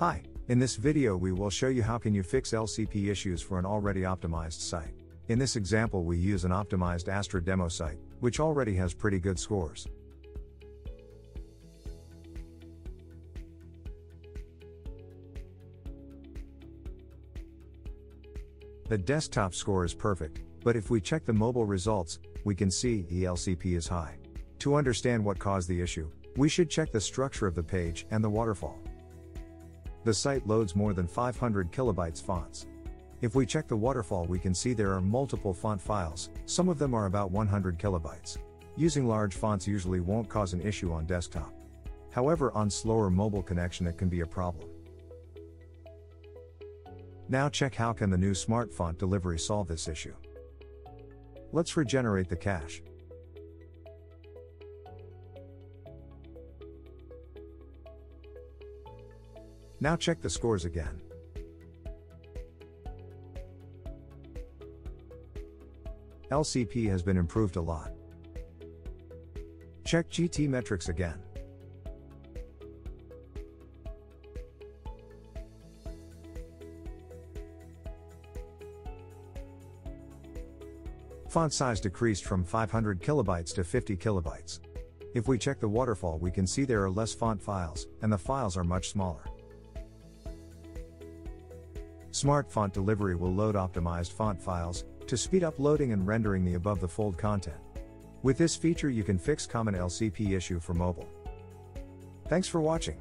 Hi, in this video we will show you how can you fix LCP issues for an already optimized site. In this example we use an optimized Astra demo site, which already has pretty good scores. The desktop score is perfect, but if we check the mobile results, we can see ELCP is high. To understand what caused the issue, we should check the structure of the page and the waterfall. The site loads more than 500 kilobytes fonts. If we check the waterfall we can see there are multiple font files, some of them are about 100 kilobytes. Using large fonts usually won't cause an issue on desktop. However on slower mobile connection it can be a problem. Now check how can the new Smart Font delivery solve this issue. Let's regenerate the cache. Now check the scores again. LCP has been improved a lot. Check GTmetrix again. Font size decreased from 500 kilobytes to 50 kilobytes. If we check the waterfall we can see there are less font files, and the files are much smaller. Smart Font Delivery will load optimized font files, to speed up loading and rendering the above the fold content. With this feature you can fix common LCP issue for mobile. Thanks for watching.